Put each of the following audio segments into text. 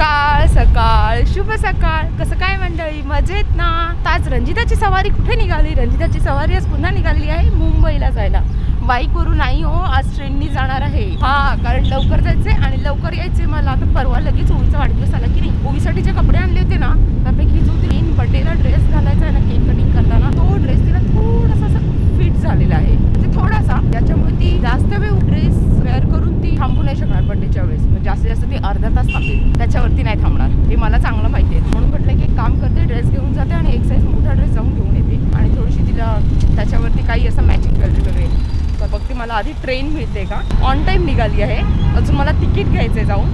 सकाळ सकाळ शुभ सकाळ. कसं काय मंडळी? मजेत ना? आज रंजिताची सवारी कुठे निघाली? रंजिताची सवारी आज पुन्हा निघालेली आहे मुंबईला जायला. बाईकवरून नाही हो आज ट्रेननी जाणार आहे. हा कारण लवकर जायचंय आणि लवकर यायचे मला. आता परवा लगेच ओवीचा वाढदिवस आला की नाही? ओवीसाठी जे कपडे आणले होते ना? त्यापैकी जो तीन बड्डेला ड्रेस घालायचा आहे ना केक कटिंग करताना तो ड्रेस तिला थोडासा असं फिट झालेला आहे. थोडासा त्याच्यामुळे ती जास्त वेळ ड्रेस वेअर करून ती थांबू नाही शकणार बड्डेच्या वेळेस. म्हणजे जास्तीत जास्त ती अर्धा तास थांबेल. त्याच्यावरती नाही थांबणार. हे मला चांगलं माहिती आहे. म्हणून म्हटलं की एक काम करते ड्रेस घेऊन जाते आणि एक साईज मोठा ड्रेस जाऊन घेऊन येते. आणि थोडीशी तिला त्याच्यावरती काही असं मॅचिंग ज्वेलरी वगैरे. तर बघते मला आधी ट्रेन मिळते का? ऑन टाईम निघाली आहे. अजून मला तिकीट घ्यायचं आहे जाऊन.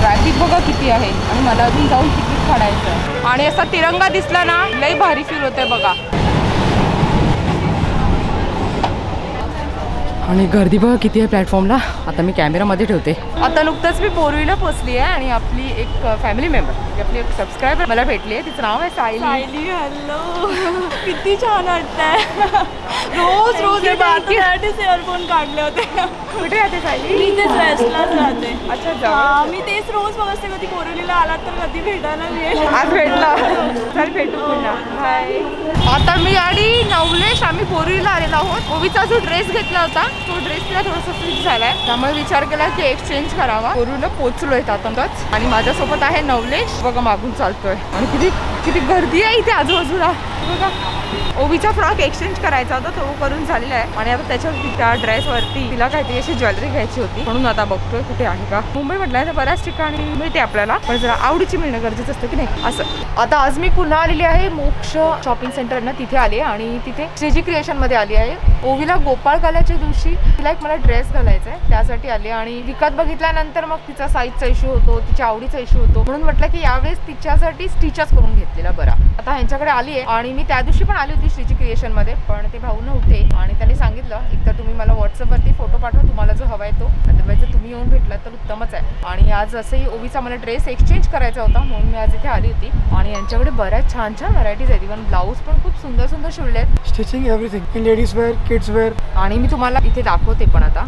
ट्रॅफिक बघा किती आहे. आणि मला अजून जाऊन तिकीट काढायचं आहे. आणि असा तिरंगा दिसला ना लई भारी फील होतंय बघा. आणि गर्दी बघा किती आहे प्लॅटफॉर्मला आता मी कॅमेरामध्ये ठेवते. आता नुकतंच मी फोर व्हीलर पोचली आहे आणि आपली एक फॅमिली मेंबर आपली एक सबस्क्रायबर मला भेटली आहे. तिचं नाव आहे सायली. सायली हॅलो किती छान वाटतंय. रोज रोज इयरफोन काढले होते. कुठे राहते सायली? मी तेच वेस्टलाच राहते. अच्छा हा, जाऊ मी तेच रोज बघ असते कधी बोरिवलीला आलात तर कधी भेटायला मिळेल आज भेटला. चल भेटू पुन्हा. बाय आता मी आणि नवलेश आम्ही बोरीला आलेलो आहोत. ओवीचा जो ड्रेस घेतला होता तो ड्रेस तिला थोडासा फिट झालाय. त्यामुळे विचार केला की एक्सचेंज करावा. बोरीला पोचलोय आताच आणि माझ्यासोबत आहे नवलेश. बघा मागून चालतोय. आणि किती किती गर्दी आहे इथे आजूबाजूला. बघा. ओवीचा फ्रॉक एक्सचेंज करायचा होता तो करून झालेला आहे. आणि आता त्याच्यावरती त्या ड्रेसवरती तिला काहीतरी अशी ज्वेलरी घ्यायची होती. म्हणून आता बघतोय कुठे आहे का. मुंबई म्हटलं तर बऱ्याच ठिकाणी मिळते आपल्याला पण जरा आवडीची मिळणं गरजेचं असतं की नाही? असं. आता आज मी पुन्हा आलेली आहे मोक्ष शॉपिंग सेंटर ना तिथे आली आणि तिथे श्रीजी क्रिएशनमध्ये आली आहे. ओवीला गोपाळ घालायच्या दिवशी तिला एक मला ड्रेस घालायचा आहे. त्यासाठी आली आणि विकत बघितल्यानंतर मग तिचा साईजचा इश्यू होतो तिच्या आवडीचा इश्यू होतो. म्हणून म्हटलं की यावेळेस तिच्यासाठी स्टिचच करून घेतलेला बरा. आता ह्यांच्याकडे आली आहे. आणि मी त्या दिवशी पण आली होती श्रीजी क्रिएशनमध्ये पण ते भाऊ नव्हते आणि त्यांनी सांगितलं एकतर तुम्ही मला व्हॉट्सअपवरती फोटो पाठवा तुम्हाला जो हवा आहे तो. अदरवाईज जर तुम्ही येऊन भेटला तर उत्तमच आहे. आणि आज असंही ओवीचा मला ड्रेस एक्सचेंज करायचा होता म्हणून मी आज इथे आली होती. आणि यांच्याकडे बऱ्याच छान छान व्हरायटीज आहेत. इव्हन ब्लाऊज पण खूप सुंदर सुंदर शिवले आहेत stitching everything in ladies wear kids wear आणि मी तुम्हाला इथे दाखवते पण आता.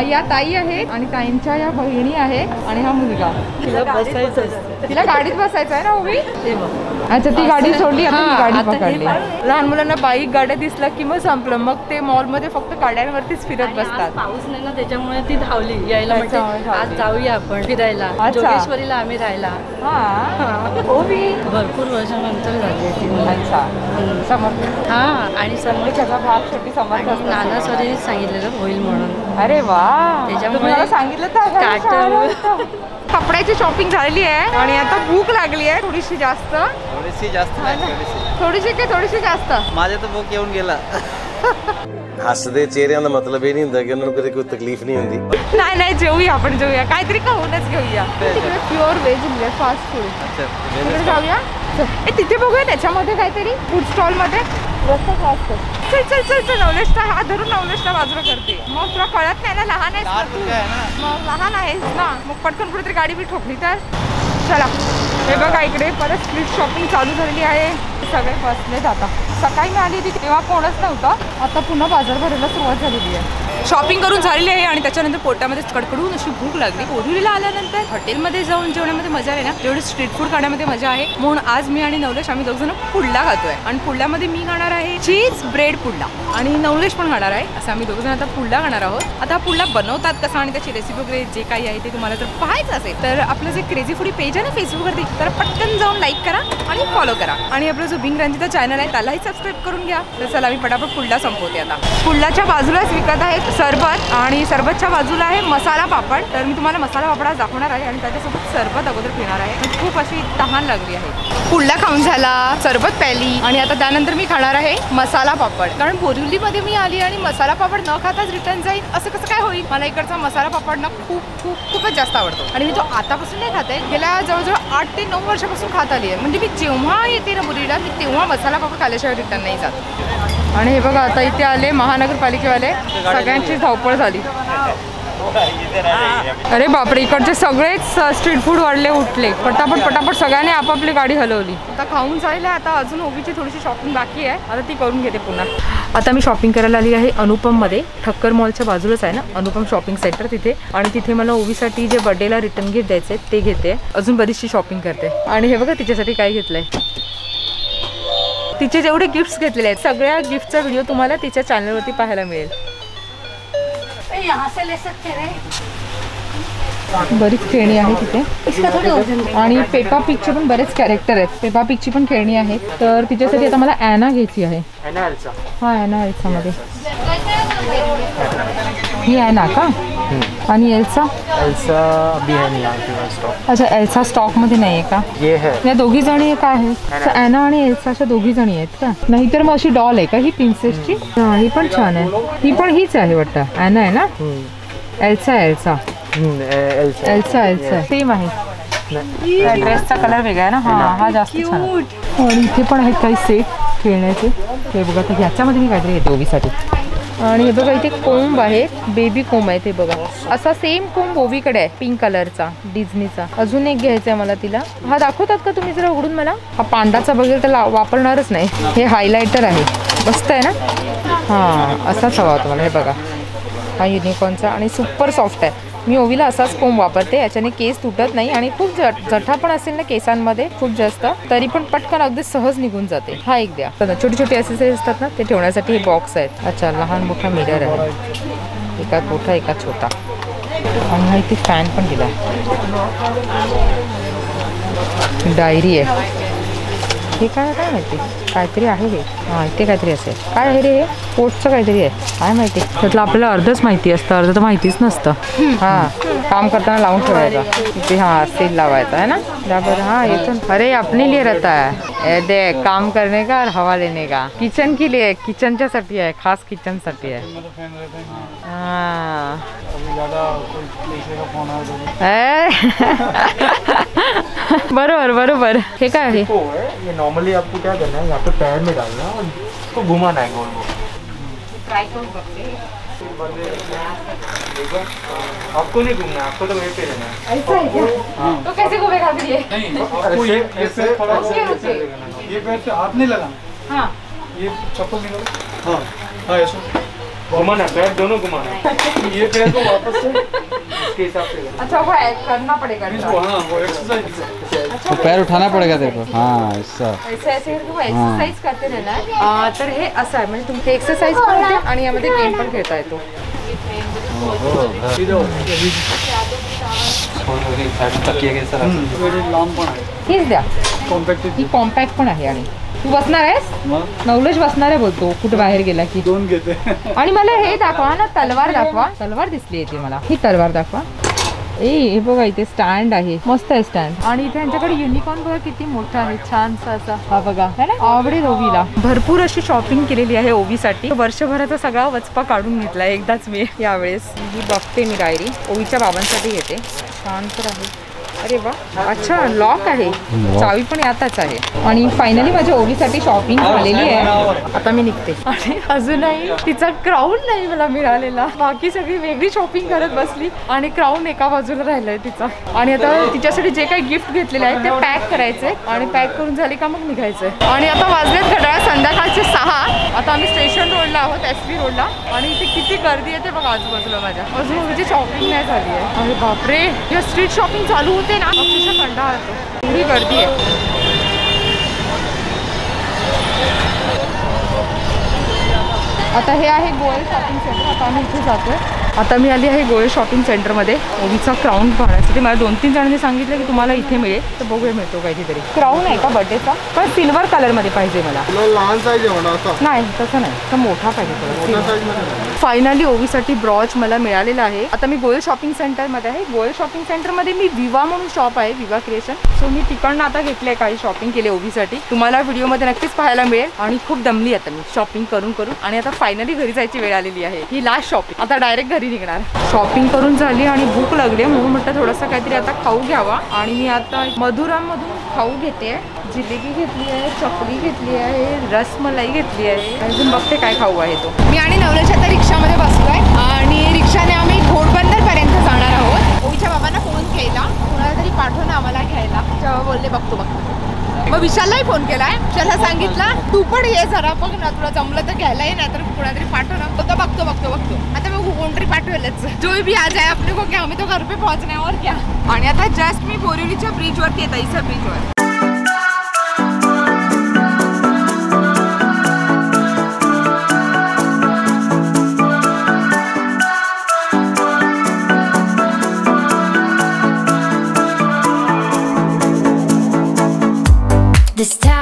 या ताई आहेत आणि ताईंच्या या बहिणी आहेत आणि हा मुलगा. तिला गाडीत बसायचं आहे ना ओवी अच्छा ती गाडी सोडली आता ही गाडी पकडली. लहान मुलांना बाईक गाड्या दिसल्या की मग संपलं. मग ते मॉलमध्ये फक्त गाड्यांवरतीच फिरत बसतात. पाऊस नाही ना त्याच्यामुळे ती धावली. यायला त्याच्यामुळे म्हणजे धावली. आज जाऊया आपण फिरायला. अच्छा. जोगेश्वरीला आम्ही राहायला. हा ओवी. भरपूर वर्षानंतर झाली आहे ती मुलगी. अच्छा. समर्थ हा आणि समोर त्याचा भाग शेवटी समर्थ आणि असतो. नाना सरी सांगितलेलं होईल म्हणून. अरे वा. त्याच्यामुळे तुम्ही मला सांगितलं तर अगं काटं- छान होतं. कपड्याची शॉपिंग झालेली आहे आणि आता भूक लागली आहे थोडीशी जास्त. थोडीशी जास्त नाही थोडीशी थोडीशी की थोडीशी जास्त माझे ਤਾਂ ਬੁੱਕ येऊन गेला ਹੱਸਦੇ ਚਿਹਰਿਆਂ ਦਾ ਮਤਲਬ ਇਹ ਨਹੀਂ ਹੁੰਦਾ ਕਿ ਉਹਨਾਂ ਨੂੰ ਕਦੇ ਕੋਈ ਤਕਲੀਫ ਨਹੀਂ ਹੁੰਦੀ नाही नाही जेवूया आपण जेवूया काहीतरी खाऊनच घेऊया तिकडे प्युअर व्हेज फास्ट फूड अच्छा तिकडे जाऊया चल. ए तिथे बघूया त्याच्यामध्ये काहीतरी फूड स्टॉल मध्ये रस्ता क्रॉस कर चल चल चल चल नवलेशचा हात धरून नवलेशला बाजूला करते मग तुला कळत नाही ना लहान आहेस ना तू मग लहान आहेस ना मग पटकन कुठेतरी गाडी बी ठोकली तर चला. हे बघा इकडे परत स्ट्रीट शॉपिंग चालू झालेली आहे. सगळे बसलेत आता. सकाळी मी आली होती तेव्हा कोणच नव्हतं. आता पुन्हा बाजार भरायला सुरुवात झालेली आहे. शॉपिंग करून झालेली आहे आणि त्याच्यानंतर पोटामध्ये कडकडून अशी भूक लागली. कोरिवलीला आल्यानंतर हॉटेलमध्ये जाऊन जेवण्यामध्ये मजा आहे ना तेवढी स्ट्रीट फूड खाण्यामध्ये मजा आहे. म्हणून आज मी आणि नवलेश आम्ही दोघजण पुडला खातोय. आणि पुडल्यामध्ये मी खाणार आहे चीज ब्रेड पुडला. आणि नवलेश पण खाणार आहे. असं आम्ही दोघजण आता पुडला खाणार आहोत. आता पुढला पुडला बनवतात कसा आणि त्याची रेसिपी वगैरे जे काही आहे ते तुम्हाला जर पाहायचं असेल तर आपलं जे क्रेझी फूडी पेज आहे ना फेसबुकवरती तर पटकन जाऊन लाईक करा आणि फॉलो करा. आणि आपला जो भिंग रंजिता चॅनल आहे त्यालाही सबस्क्राईब करून घ्या. तर चला मी पटापट पुडला संपवते आता. पुडल्याच्या बाजूलाच विकत आहेत सरबत आणि सरबतच्या बाजूला आहे मसाला पापड. तर मी तुम्हाला मसाला पापड आज दाखवणार आहे आणि त्याच्यासोबत सरबत अगोदर पिणार आहे. खूप अशी तहान लागली आहे. पुडला खाऊन झाला सरबत प्याली आणि आता त्यानंतर मी खाणार आहे मसाला पापड. कारण बोरिवलीमध्ये मी आली आणि मसाला पापड न खाताच रिटर्न जाईल. असं कसं काय होईल? मला इकडचा मसाला पापड ना खूप खूप खूपच जास्त आवडतो. आणि मी तो आतापासून नाही खात आहे. गेल्या जवळजवळ आठ ते नऊ वर्षापासून खात आली आहे. म्हणजे मी जेव्हा येते ना बोरिवलीला मी तेव्हा मसाला पापड खाल्ल्याशिवाय रिटर्न नाही जात. आणि हे बघा आता इथे आले महानगरपालिकेवाले. सगळ्यांची धावपळ झाली. अरे बापरे इकडचे सगळेच स्ट्रीट फूड वाढले उठले. पटापट पटापट सगळ्यांनी आपापली गाडी हलवली. आता खाऊन जायला आता अजून ओवीची थोडीशी शॉपिंग बाकी आहे. आता ती करून घेते पुन्हा. आता मी शॉपिंग करायला आली आहे अनुपममध्ये. ठक्कर मॉलच्या बाजूलाच आहे ना अनुपम शॉपिंग सेंटर तिथे. आणि तिथे मला ओवीसाठी जे बर्थडेला रिटर्न गिफ्ट द्यायचे आहे ते घेते. अजून बरीचशी शॉपिंग करते. आणि हे बघा तिच्यासाठी काय घेतलंय. तिचे जेवढे गिफ्ट्स घेतलेले आहेत सगळ्या गिफ्टचा व्हिडिओ तुम्हाला तिच्या चॅनलवरती पाहायला मिळेल. बरीच खेळणी आहे तिथे आणि पेपा पिकचे पण बरेच कॅरेक्टर आहेत. पेपा पिकची पण खेळणी आहेत. तर तिच्यासाठी आता मला ॲना घ्यायची आहे. हा ॲना एल्सामध्ये ही ॲना का? आणि एल्सा? ऐसा अभी है नहीं स्टॉक अच्छा एल्सा स्टॉकमध्ये नाही आहे का? ये है. या दोघी जणी काय आहेत. अच्छा, ॲना आणि एल्सा अशा दोघी जणी आहेत का? नाहीतर मग अशी डॉल आहे का? ही प्रिन्सेसची हा ही पण छान आहे. ही पण हीच आहे वाटतं. ॲना आहे ना? Elsa Elsa. Elsa. Elsa Elsa. Same आहे. ड्रेसचा कलर वेगळा आहे ना? हा हा जास्त छान आहे. आणि इथे पण आहेत काही सेट खेळण्याचे. हे बघा तर ह्याच्यामध्ये मी काहीतरी घेते ओवीसाठी आणि हे बघा इथे कोंब आहे बेबी कोंब आहे ते बघा. असा सेम कोंब ओवीकडे आहे पिंक कलरचा डिझनीचा अजून एक घ्यायचा आहे मला तिला. हा दाखवतात का तुम्ही जरा उघडून मला? हा पांडाचा बघेल तर ला- वापरणारच नाही. हे हायलायटर आहे. मस्त आहे ना? हां असाच हवा होता मला. हे बघा. हा युनिकॉर्नचा आणि सुपर सॉफ्ट आहे. मी ओवीला असाच कोंब वापरते याच्याने केस तुटत नाही आणि खूप जट जठा पण असेल ना केसांमध्ये खूप जास्त तरी पण पटकन अगदी सहज निघून जाते. हा एक द्या. तर छोटी छोटी असेसरीज असतात ना ते ठेवण्यासाठी हे बॉक्स आहेत. अच्छा लहान मोठा मिरर आहे. एका मोठा एका छोटा. आणि हा इथे फॅन पण दिला. डायरी आहे. हे काय काय माहिती? काहीतरी आहे हे. हाँ इथे काहीतरी असेल. काय आहे रे हे? पोस्टचं काहीतरी आहे. काय माहिती? त्यातलं आपल्याला अर्धच माहिती असतं अर्ध तर माहितीच नसतं. हाँ काम करताना लावून ठेवायचा. इथे हाँ सेल लावायचा आहे ना? त्याबरोबर हाँ येतो ना. अरे अपने लिए रहता है. ए दे काम करने का और हवा लेने का. किचन के लिए किचनच्या साठी आहे खास किचन साठी आहे हाँ? बरोबर बरोबर. हे काय आहे? है नॉर्मली आपको क्या करना है यहाँ पे पैर में डालना है और इसको घुमाना है गोल गोल। आपको नहीं घूमना आपको तो वहीं पे रहना है। ऐसा है क्या? तो कैसे घुमेगा फिर ये? आपको ये ऐसे थोड़ा ओके, ओके. ये पैर से हाथ नहीं लगाना? हाँ। ये चप्पल निकालो। हाँ। हाँ ऐसा। घुमाना है, पैर दोनों घुमाना है। ये पैर को वापस से इसके हिसाब से अच्छा वो करना पड़ेगा है। इसको। हाँ वो एक्सरसाइज तो पैर उठाना पड़ेगा तेरे को हाँ ऐसा। ऐसे ऐसे करके वो एक्सरसाइज करते रहना है। आ, तर हे असं आहे म्हणजे तुमची एक्सरसाइज पण होते आणि यामध्ये गेम पण खेळता येतो हेच द्या। कॉम्पॅक्ट ही कॉम्पॅक्ट पण आहे आणि। तू बसणार आहेस? नवलेश बसणार आहे बोलतो. कुठे बाहेर गेला की? दोन घेते. आणि मला हे दाखवा ना तलवार दाखवा. तलवार दिसली येते मला. ही तलवार दाखवा. ए हे बघा इथे स्टँड आहे. मस्त आहे स्टँड. आणि इथे यांच्याकडे युनिकॉर्न बघा किती मोठा आहे. छानसा असा. हा बघा. है ना? आवडेल ओवीला. भरपूर अशी शॉपिंग केलेली आहे ओवीसाठी. वर्षभराचा सगळा वचपा काढून घेतला एकदाच मी यावेळेस. ही बघते मी डायरी ओवीच्या बाबांसाठी घेते. छान तर आहे. अरे वा. अच्छा लॉक आहे. चावी पण यातच आहे. आणि फायनली माझ्या ओलीसाठी शॉपिंग झालेली आहे. आता मी निघते. आणि अजूनही तिचा क्राऊन नाही मला मिळालेला. बाकी सगळी वेगळी शॉपिंग करत बसली आणि क्राऊन एका बाजूला राहिलाय तिचा. आणि आता तिच्यासाठी जे काही गिफ्ट घेतलेले आहे ते पॅक करायचे आणि पॅक करून झाले का मग निघायचंय. आणि आता वाजलेत घड्याळ संध्याकाळचे सहा. आता आम्ही स्टेशन रोडला आहोत एस पी रोडला. आणि इथे किती गर्दी येते बघा आजूबाजूला माझ्या. अजून म्हणजे शॉपिंग नाही झाली आहे. अरे बापरे. या स्ट्रीट शॉपिंग चालू होती ना अक्षरशः कंटाळा येतो एवढी गर्दी आहे आता हे आहे गोयल शॉपिंग सेंटर आता आम्ही इथे जातोय. आता मी आली आहे गोयल शॉपिंग सेंटरमध्ये. ओवीचा क्राऊन पाहण्यासाठी. मला दोन तीन जणांनी सांगितलं की तुम्हाला इथे मिळेल. तर बघूया मिळतो काहीतरी. क्राऊन आहे का बर्थडेचा पण सिल्वर कलरमध्ये पाहिजे मला. लहान साईज नाही तसं नाही. तर मोठा पाहिजे फायनली ओवीसाठी ब्रॉच मला मिळालेला आहे. आता मी गोयल शॉपिंग सेंटरमध्ये आहे. गोयल शॉपिंग सेंटरमध्ये मी विवा म्हणून शॉप आहे विवा क्रिएशन सो मी तिकडनं आता घेतले काही शॉपिंग केले ओवीसाठी. तुम्हाला व्हिडिओमध्ये नक्कीच पाहायला मिळेल. आणि खूप दमली आता मी शॉपिंग करून करून. आणि आता फायनली घरी जायची वेळ आलेली आहे. ही लास्ट शॉपिंग आता डायरेक्ट घरी निघणार. शॉपिंग करून झाली आणि भूक लागली म्हणून म्हटलं थोडंसं काहीतरी आता खाऊ घ्यावा. आणि मी आता मधुरामधून खाऊ घेते. जिलेबी घेतली आहे चकली घेतली आहे रसमलाई घेतली आहे. अजून बघते काय खाऊ आहे तो. मी आणि नवल्याच्या आता रिक्षामध्ये बसलो आहे आणि रिक्षाने आम्ही घोडबंदर पर्यंत जाणार आहोत. ओवीच्या बाबांना फोन केला. कोणाला तरी पाठवून आम्हाला घ्यायला. तेव्हा बोलले बघतो बघतो. मग विशाललाही फोन केलाय. विशालला सांगितलं तू पण ये जरा बघ ना तुला जमलं तर घ्यायला ये नाहीतर कोणातरी पाठव ना. तो बघतो बघतो बघतो. आता बघू कोणतरी पाठवेलच. जो भी आ जाए अपने को क्या हमें तो घर पे पहुंचना है और क्या आणि आता जस्ट मी बोरिवलीच्या ब्रिज वरती येत इसा ब्रिज This time.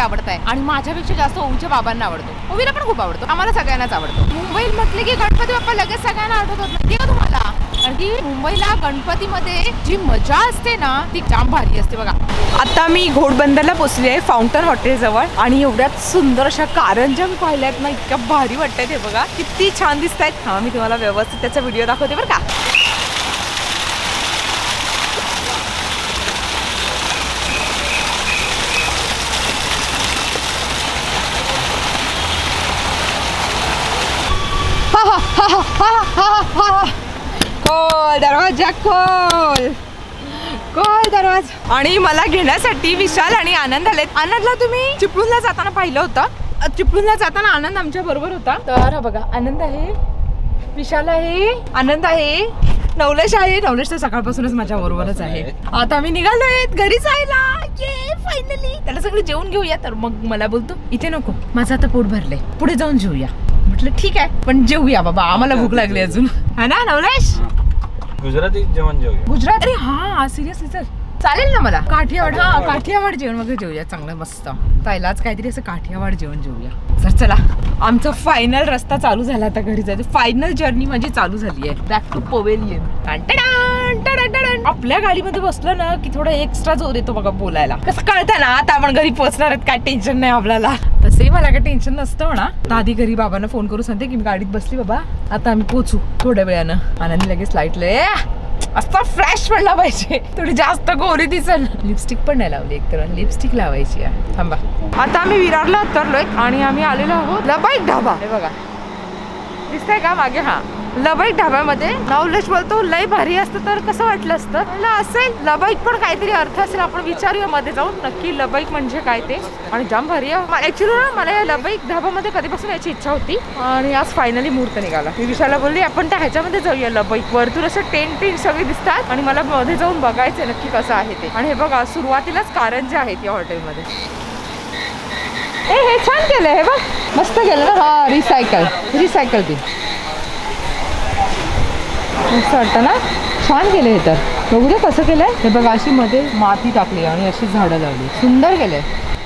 माझा आहे आणि माझ्यापेक्षा जास्त ओवीच्या बाबांना आवडतो. ओवीला पण खूप आवडतो. आम्हाला सगळ्यांनाच आवडतो. मुंबईत म्हटले की गणपती बाप्पा लगेच सगळ्यांना आठवत नाही का तुम्हाला? कारण की मुंबईला गणपतीमध्ये जी मजा असते ना ती जाम भारी असते बघा. आता मी घोडबंदरला पोचली आहे फाउंटन हॉटेल जवळ आणि एवढ्यात सुंदर अशा कारंज्या मी पाहिल्यात ना इतक्या भारी वाटतंय ते बघा. किती छान दिसत आहेत हा मी तुम्हाला व्यवस्थित त्याचा व्हिडिओ दाखवते बरं का हा, हा, हा, हा, हा, हा, हा, हा. खोल दरवाजा खोल खोल दरवाजा. आणि मला घेण्यासाठी विशाल आणि आनंद आलेत. आनंदला तुम्ही चिपळूणला जाताना पाहिलं होतं? चिपळूणला जाताना आनंद आमच्या बरोबर होता. तर हा बघा आनंद आहे विशाल आहे. आनंद आहे. नवलेश आहे. नवलेश तर सकाळपासूनच माझ्या बरोबरच आहे. आता आम्ही निघालोय घरी जायला. फायनली त्याला सगळे जेवून घेऊया तर मग मला बोलतो इथे नको माझं आता पोट भरलंय. पुढे जाऊन जेऊया. म्हटलं ठीक आहे पण जेऊया बाबा आम्हाला भूक लागली अजून. हा ना नवलेश? गुजराती जेवण जेवूया. गुजरात? अरे हा सिरियसली सर चालेल ना मला? काठियावाड हा काठियावाड जेवण वगैरे जेवूया चांगलं मस्त. ताईलाच काहीतरी असं काठियावाड जेवण जेवूया तर चला. आमचा फायनल रस्ता चालू झाला आता घरी जायचं. फायनल जर्नी माझी चालू झाली आहे. बॅक टू पोवेलियन आपल्या गाडीमध्ये बसलं ना की थोडं एक्स्ट्रा जोर येतो बघा बोलायला. कसं कळतं ना आता आपण घरी पोहोचणार आहेत काय टेन्शन नाही आपल्याला. तसंही मला काय टेन्शन नसतं म्हणा. आधी घरी बाबांना फोन करून सांगते की मी गाडीत बसली बाबा. आता आम्ही पोहोचू थोड्या वेळानं. आनंदी लगेच लाईटले असं फ्रेश पडला पाहिजे थोडी जास्त गोरी दिसल. लिपस्टिक पण नाही लावली एक तर लिपस्टिक लावायची आहे. थांबा. आता आम्ही विरारला उतरलोय आणि आम्ही आलेलो आहोत लबाईक ढाबा. हे बघा. दिसतंय का मागे? हा. लबाईक ढाब्यामध्ये. नवलेश बोलतो लय भारी असतं तर कसं वाटलं असतं? म्हणलं असेल. लबाईक पण काहीतरी अर्थ असेल. आपण विचारूया मध्ये जाऊन. नक्की लबाईक म्हणजे काय ते? आणि जाम भारी आहे. ऍक्च्युली ना मला या लबाईक ढाब्यामध्ये कधीपासून याची इच्छा होती. आणि आज फायनली मुहूर्त निघाला. मी विशाला बोलली आपण त्या ह्याच्यामध्ये जाऊया लबाईक. वरतून असं टेंट टेन सगळे दिसतात. आणि मला मध्ये जाऊन बघायचं नक्की कसं आहे ते. आणि हे बघा सुरुवातीलाच कारंजे आहेत या हॉटेलमध्ये. ए हे छान केलं हे बघ. मस्त केलं ना? हा रिसायकल रिसायकल बिन मस्त वाटतं ना? छान केलं हे तर. बघू दे कसं केलंय. हे बघा अशी मध्ये माती टाकली आणि अशी झाडं लावली. सुंदर केलंय.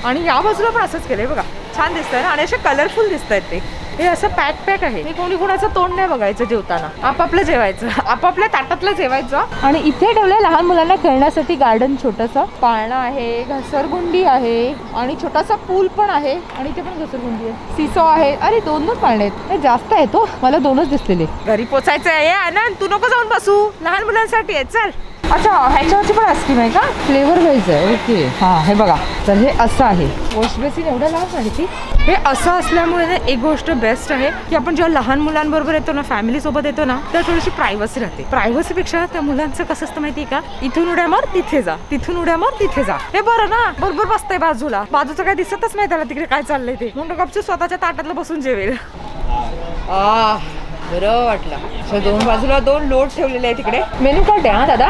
आणि या बाजूला पण असंच केलंय बघा. छान दिसतंय ना? आणि असे कलरफुल दिसत आहेत ते. हे असं पॅक पॅक आहे. हे कोणी कोणाचं तोंड नाही बघायचं जेवताना. आपापलं जेवायचं. आपापल्या ताटातलं जेवायचं. आणि इथे ठेवलंय लहान मुलांना खेळण्यासाठी गार्डन छोटंसं. पाळणा आहे घसरगुंडी आहे आणि छोटासा पूल पण आहे. आणि इथे पण घसरगुंडी आहे. सिसो आहे. अरे दोन दोन पाळणे आहेत. जास्त आहे तो हो. मला दोनच दिसलेले. घरी पोचायचं आहे आनंद तू नको जाऊन बसू. लहान मुलांसाठी आहे. चल. अच्छा ह्याच्यावरची पण आईस्क्रीम आहे का? फ्लेवर व्हायचं आहे ओके. हां हे बघा. तर हे असं आहे. वॉश बेसिन एवढं लांब आहे ती? हे असं असल्यामुळे ना एक गोष्ट बेस्ट आहे की आपण जेव्हा लहान मुलांबरोबर येतो ना फॅमिली सोबत येतो ना तर थोडीशी प्रायव्हसी राहते. प्रायव्हसीपेक्षा त्या मुलांचं कसं असतं माहितीये का? इथून उड्या मार तिथे जा. तिथून उड्या मार तिथे जा. हे बरं ना बरोबर बसतंय बाजूला. बाजूचं काय दिसतच नाही त्याला तिकडे काय चाललंय ते. म्हणून गपचूप स्वतःच्या ताटातलं बसून जेवेल. आह बरं वाटलं. दोन बाजूला दोन लोट ठेवलेले आहे तिकडे मेनू कार्ड आहे हा दादा?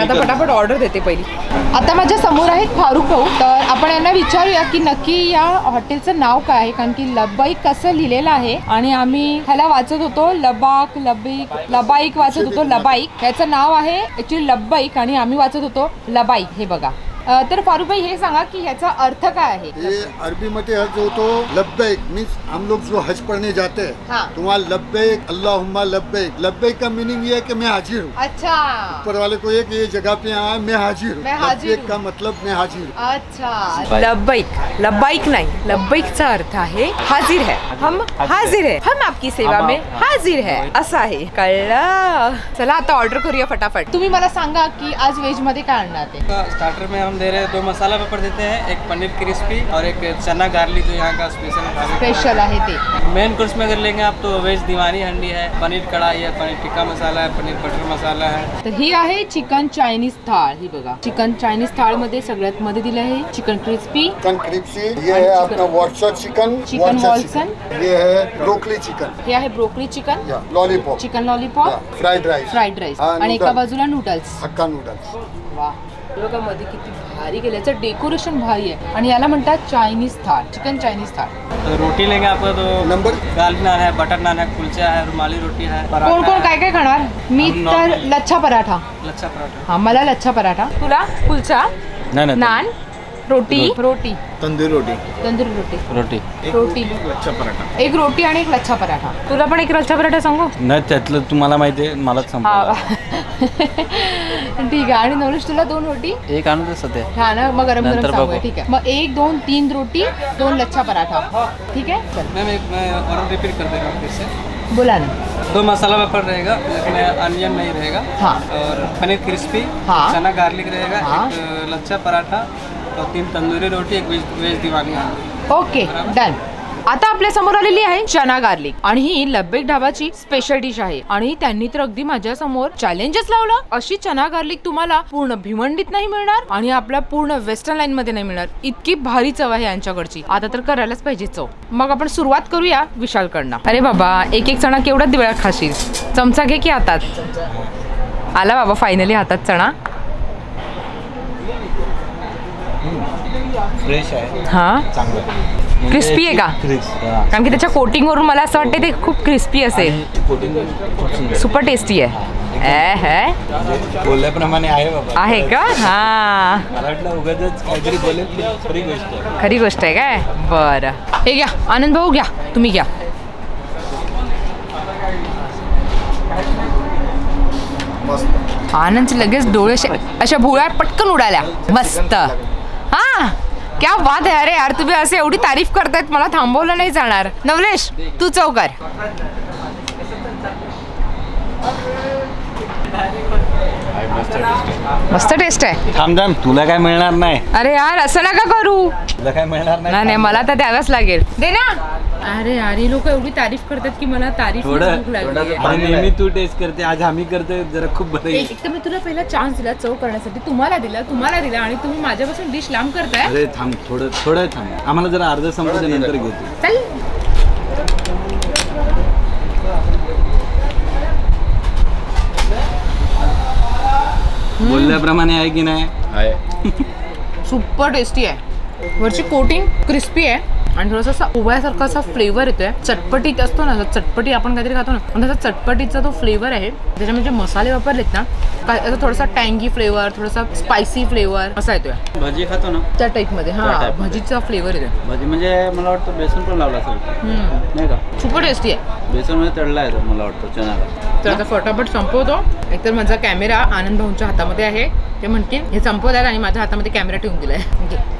आता पटापट ऑर्डर देते पहिली. आता माझ्यासमोर आहेत फारुख भाऊ. तर आपण यांना विचारूया की नक्की या हॉटेलचं नाव काय आहे? कारण की लबाईक कसं लिहिलेलं आहे? आणि आम्ही ह्याला वाचत होतो लबाक लबीक लबाईक वाचत होतो लबाईक. ह्याचं नाव आहे ॲक्च्युली लब्बाईक आणि आम्ही वाचत होतो लबाईक. हे बघा. तर फारुख भाई हे सांगा की ह्याचा अर्थ काय आहे? ये अरबी में हज हो तो लब्बैक मीन्स हम लोग जो हज पढ़ने जाते हैं हाँ। तो वहाँ लब्बैक अल्लाहुम्मा लब्बैक। लब्बैक का मीनिंग ये है कि मैं हाजिर हूँ। अच्छा। ऊपर वाले को ये कि ये जगह पे आया मैं हाजिर हूँ। लब्बैक का मतलब मैं हाजिर हूँ। अच्छा। लब्बैक। लब्बैक नाही लब्बैकचा अर्थ आहे हाजिर है। हम हाजिर है। हम आपकी सेवा में हाजिर है। असं आहे कळलं चला आता ऑर्डर करूया फटाफट। तुम्ही मला सांगा की आज व्हेज मध्ये काय आणणार स्टार्टर में हम दे रहे हैं दो मसाला पेपर देते हैं एक पनीर क्रिस्पी और एक चना गार्लिक जो यहाँ का स्पेशल स्पेशल ते. मेन कोर्स में अगर लेंगे आप तो वेज दीवानी हंडी है पनीर कढ़ाई है पनीर टिक्का मसाला है पनीर बटर मसाला है। तर ही आहे चिकन चायनीज थाळ ही बघा. चिकन चायनीज थाळ मध्ये सगळ्यात मध्ये दिलं आहे चिकन क्रिस्पी चिकन क्रिस्पी ये है अपना वॉटसर चिकन चिकन वॉल्सन। ये है ब्रोकली चिकन हे आहे broccoli chicken lollipop chicken lollipop fried rice fried rice हा, आणि एका बाजूला नूडल्स हक्का नूडल्स वा बघा मध्ये किती भारी केलं याचं डेकोरेशन भारी आहे. आणि याला म्हणतात चायनीज थाळ चिकन चायनीज थाळ. रोटी लेंगे आपको तो नंबर? गार्लिक नान है बटर नान है कुलचा है रुमाली रोटी है कोण कोण काय काय खाणार? मी हम तर normal. लच्छा पराठा. लच्छा पराठा। हा मला लच्छा पराठा. तुला कुलचा? नाही नाही नान? रोटी? रोटी. तंदूरी रोटी. तंदूरी रोटी. रोटी. रोटी. अच्छा पराठा. एक रोटी आणि एक लच्छा पराठा. तुला पण एक लच्छा पराठा सांगू? नाही त्यातलं तुम्हाला माहिती आहे मलाच हा. संपलं ठीक आहे. आणि नवलेश तुला दोन रोटी? एक आणून सध्या. हा ना मग गरम गरम सांगूया. बघू. ठीक आहे. मग एक दोन तीन रोटी दोन लच्छा पराठा. ठीक आहे? चल. मैम एक मैं ऑर्डर रिपीट कर दे रहा हूँ फिर से. बोला ना. दो मसाला पेपर रहेगा जिसमें अनियन नहीं रहेगा. हाँ। और पनीर क्रिस्पी हाँ। चना गार्लिक रहेगा हाँ। एक लच्छा पराठा और तीन तंदूरी रोटी एक वेज है ओके डन. आता आपल्यासमोर आलेली आहे चना गार्लिक आणि ही लब्बेक ढाबाची स्पेशल डिश आहे. आणि त्यांनी तर अगदी माझ्यासमोर चॅलेंजच लावलं. अशी चना गार्लिक तुम्हाला पूर्ण भिवंडीत नाही मिळणार आणि आपल्या पूर्ण वेस्टर्न लाईन मध्ये नाही मिळणार. इतकी भारी चव आहे यांच्याकडची. आता तर करायलाच पाहिजे चव. मग आपण सुरुवात करूया विशालकडनं. अरे बाबा एक एक चणा केवढा दिवळा खाशील? चमचा घे की हातात. आला बाबा फायनली हातात चणा. फ्रेश आहे. हा? चांगलं. क्रिस्पी आहे का? कारण की त्याच्या कोटिंग वरून मला असं वाटतं ते खूप क्रिस्पी असेल. सुपर टेस्टी आहे. बोलल्याप्रमाणे आहे बाबा. आहे का? हा. मला वाटलं उगाच काहीतरी बोलेल खरी गोष्ट आहे. खरी गोष्ट आहे काय? बरं. हे घ्या. आनंद भाऊ घ्या. तुम्ही घ्या. मस्त. आनंदचे लगेच डोळे अशा भुळ्या पटकन उडाल्या. मस्त. हा. क्या बात आहे अरे यार तुम्ही असे एवढी तारीफ करतायत मला थांबवलं नाही जाणार. नवलेश तू चौकार. मस्त टेस्ट आहे. थांब थांब तुला काय मिळणार नाही. अरे यार असं नका करू. तुला काय मिळणार नाही नाही मला तर द्यावंच लागेल. दे ना. अरे यार ही लोक एवढी तारीफ करतात की मला तारीफ थोडं भूक लागली. आणि नेहमी तू टेस्ट करते. आज आम्ही करतोय जरा खूप बरं एक तर मी तुला पहिला चान्स दिला चव करण्यासाठी. तुम्हाला दिला तुम्हाला दिला आणि तुम्ही माझ्यापासून डिश लांब करताय. अरे थांब थोडं थोडं थांब. आम्हाला जरा अर्ध दे नंतर घेतो चल. बोलल्याप्रमाणे आहे की नाही? सुपर टेस्टी आहे. वरची कोटिंग क्रिस्पी आहे. आणि थोडासा असा उभ्यासारखा असा फ्लेवर येतोय. चटपटीत असतो ना चटपटी आपण काहीतरी खातो ना पण त्याचा चटपटीचा तो फ्लेवर आहे. त्याच्यामध्ये जे मसाले वापरलेत ना काय त्याचा थोडासा टँगी फ्लेवर थोडासा स्पायसी फ्लेवर असा येतोय. भजी खातो ना. त्या टाईपमध्ये त्या हा मध्ये. भजीचा फ्लेवर येतोय. भजी म्हणजे मला वाटतं बेसन पण लावलं असेल. नाही का? सुपर टेस्टी आहे. बेसनमध्ये तळला आहे तो मला वाटतं चणाला. तर आता फटाफट संपवतो. एकतर माझा कॅमेरा आनंद भाऊंच्या हातामध्ये आहे. ते म्हणतील हे संपवतात आणि माझ्या हातामध्ये कॅमेरा ठेवून दिलाय.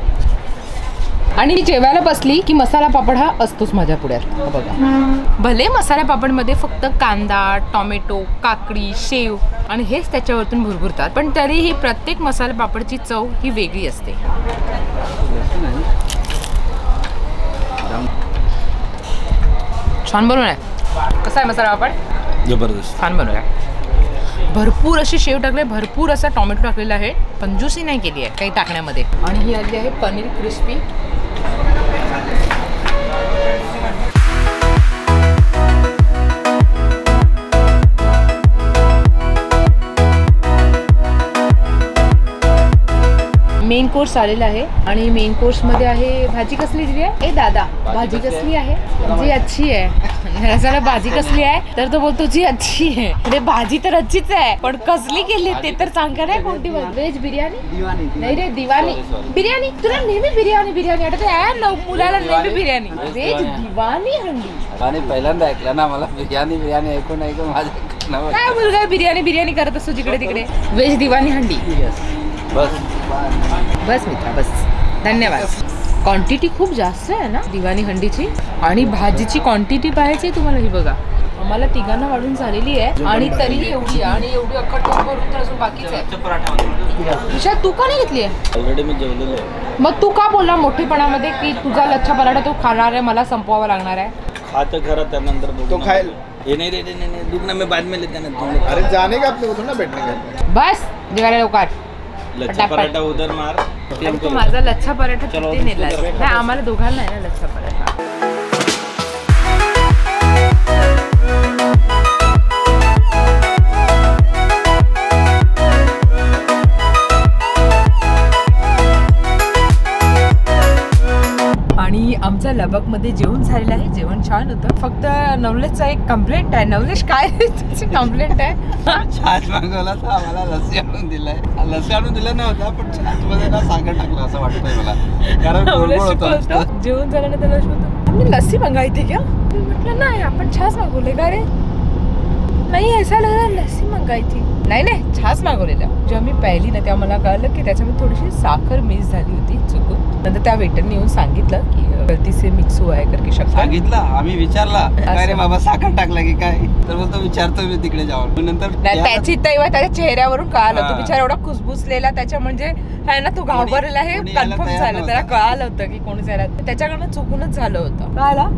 आणि मी जेवायला बसली की मसाला पापड हा असतोच माझ्या पुढ्यात. हा बघा. भले मसाला पापडमध्ये फक्त कांदा टोमॅटो काकडी शेव आणि हेच त्याच्यावरतून भुरभुरतात पण तरीही प्रत्येक मसाला पापडची चव ही वेगळी असते. छान बनवून आहे कसा आहे मसाला पापड? जबरदस्त. छान बनवला भरपूर अशी शेव टाकले भरपूर असा टोमॅटो टाकलेला आहे कंजूसी नाही केली आहे काही टाकण्यामध्ये. आणि ही आली आहे पनीर क्रिस्पी मेन कोर्स आलेला आहे आणि मेन कोर्समध्ये आहे भाजी कसली दिली आहे? ए दादा भाजी कसली आहे? जी अच्छी आहे. रसाला भाजी कसली आहे? तर तो बोलतो जी अच्छी आहे. अरे भाजी तर अच्छीच आहे पण कसली केली ते तर सांगा नाही कोणती व्हेज बिर्याणी? नाही रे दिवाणी. बिर्याणी? तुला नेहमी बिर्याणी बिर्याणी आठवते आहे? मुलाला नेहमी बिर्याणी. व्हेज दिवाणी हंडी. आणि पहिल्यांदा ऐकलं ना मला बिर्याणी बिर्याणी ऐकून ऐकून माझ्या काय मुलगा बिर्याणी बिर्याणी करत असतो जिकडे तिकडे? व्हेज दिवाणी हंडी. बस. बस मित्रा बस. धन्यवाद. क्वांटिटी खूप जास्त आहे ना? दिवाणी हंडीची. आणि भाजीची क्वांटिटी पाहायची तुम्हाला ही बघा. आम्हाला तिघांना वाढून झालेली आहे. आणि तरीही एवढी आहे. आणि एवढी अख्खा टोप भरून तर अजून बाकीच आहे. तू का नाही घेतली आहे? ऑलरेडी मी जेवलेलो आहे. मग तू का बोलला मोठेपणामध्ये की तुझा लच्छा पराठा तो खाणार आहे मला संपवावा लागणार आहे? खातं खरं त्यानंतर तो ना. खाएल ये नहीं रे रे नहीं. नहीं दुखना मैं बाद में लेते ना तुम लोग अरे जाने का अपने को थोड़ा ना बैठने का बस जेवायला लवकर. लच्छा. पराठा उधर मार. तू माझा लच्छा पराठा तिथे नेला नाही आम्हाला दोघांना आहे ना लच्छा पराठा. लबकमध्ये जेवण झालेलं आहे. जेवण छान होतं. फक्त नवलेशचा एक कंप्लेंट आहे. नवलेश काय तुझी कंप्लेंट आहे. छाछ मागवला तर आम्हाला लस्सी आणून दिलाय. लस्सी आणून दिला नव्हता पण छाछमध्ये ना साखर टाकलं असं वाटतंय मला. कारण नवलेश होतं. बोलतो. जेवण झाल्यानंतर नवलेश बोलतो हमने लस्सी मंगाई थी क्या मी म्हटलं नाही आपण छास मागवले का रे? नाही ऐसा लग रहा लस्सी मंगाई थी नाही नाही छास मागवलेला. जेव्हा मी पाहिली ना तेव्हा मला कळलं की त्याच्यामध्ये थोडीशी साखर मिस झाली होती चुकून. नंतर त्या वेटरने येऊन सांगितलं की गलती से मिक्स हुआ है करके सांगितलं आम्ही विचारला. काय रे असं. बाबा साखर टाकला की काय? तर बोलतो विचारतो मी तिकडे जाऊन. नंतर त्याची तेव्हा त्याच्या चेहऱ्यावरून कळालं. तो. बिचारा एवढा खुसबुसलेला त्याच्या म्हणजे आहे ना तो घाबरलेला हे कन्फर्म झालं. त्याला. कळालं होतं की कोणी जायला त्याच्याकडनं चुकूनच झालं होतं. कळाला?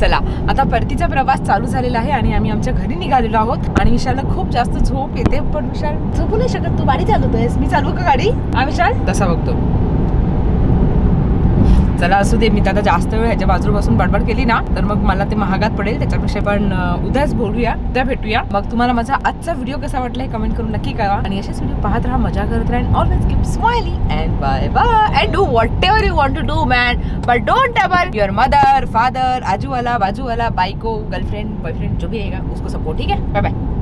चला आता परतीचा प्रवास चालू झालेला आहे आणि आम्ही आमच्या घरी निघालेलो आहोत. आणि विशालला खूप जास्त झोप येते पण विशाल झोपू नाही शकत तू गाडी चालवतोयस. मी चालवू का गाडी? हा विशाल? तसा बघतो. चला असू दे मी तर आता जास्त वेळ ह्याच्या बाजूला बसून बडबड केली ना तर मग मला ते महागात पडेल त्याच्यापेक्षा पण उद्याच बोलूया उद्या भेटूया. मग तुम्हाला माझा आजचा व्हिडिओ कसा वाटला हे कमेंट करून नक्की करा आणि असेच व्हिडिओ पाहत राहा मजा करत राहा always keep smiley and bye bye and do whatever you want to do man but don't ever your mother father आजूवाला बाजूवाला बाइको गर्लफ्रेंड बॉयफ्रेंड जो भी रहेगा उसको सपोर्ट ठीक है? Bye bye